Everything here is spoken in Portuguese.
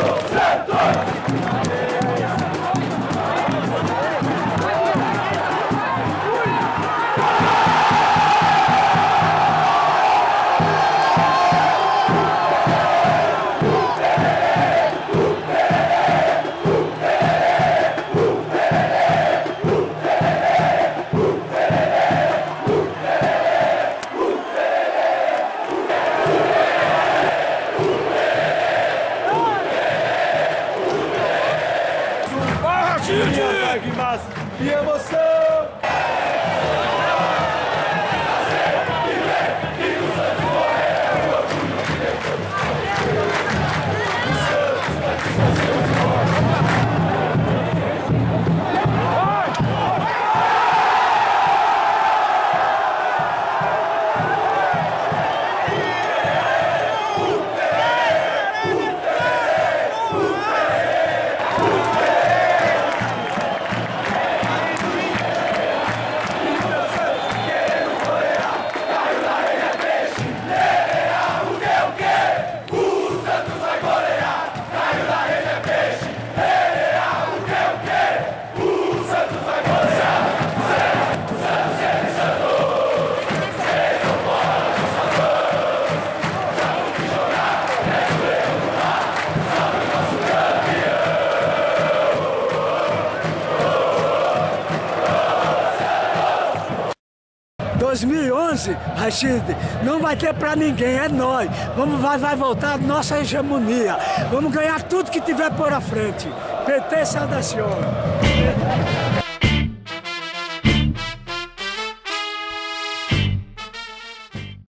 Santos! Santos! Chile! Que massa! E emoção! 2011, Rachid, não vai ter para ninguém, é nós. Vamos, vai, vai voltar a nossa hegemonia. Vamos ganhar tudo que tiver por à frente. PT saudação.